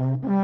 Mm-hmm.